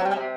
Bye.